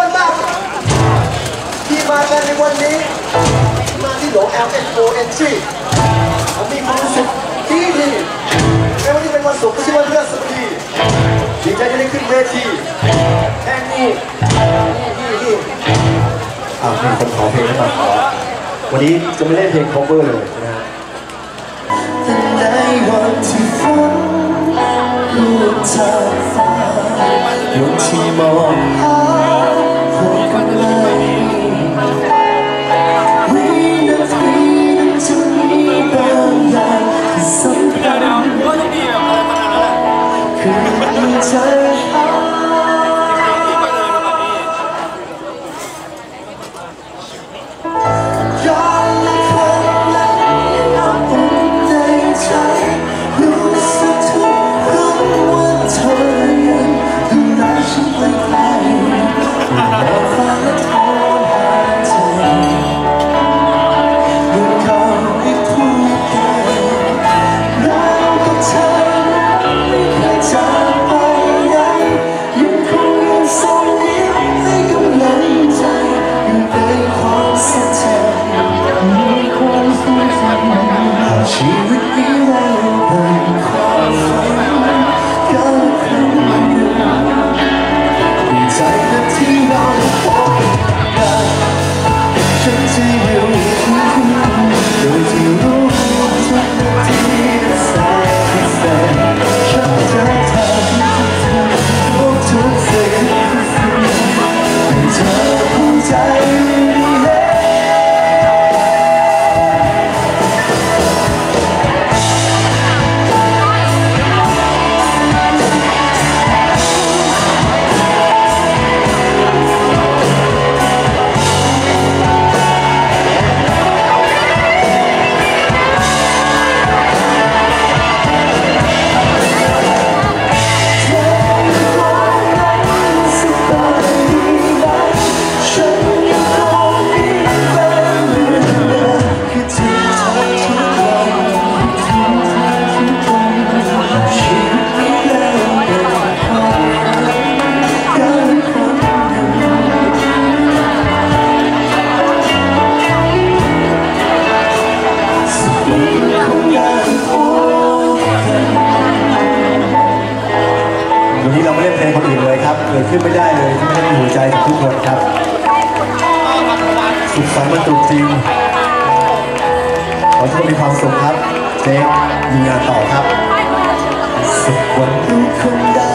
คนบ้างที่มากันในวันนี้ มาที่โหล L N O N G ผมมีความรู้สึกดีดีแม้วันนี้เป็นวันศุกร์ไม่ใช่วันพฤหัสบดีดีใจจะได้ขึ้นเวทีแค่นี้นี่นี่นี่อ่ามีคนขอเพลงแล้วมาขอวันนี้จะไม่เล่นเพลง cover เลยนะฮะแต่ในวันที่ฝนลูกเธอฟ้าวันที่มองหา time. วันนี้เราไม่เล่นเพลงคนอื่นเลยครับเกิดขึ้นไม่ได้เลยที่ไม่ได้มีหัวใจของทุกคนครับ สุขสันต์วันตรุษจีนขอให้ทุกคนมีความสุขครับเจ๊มีงานต่อครับสุขวันทุกคนได้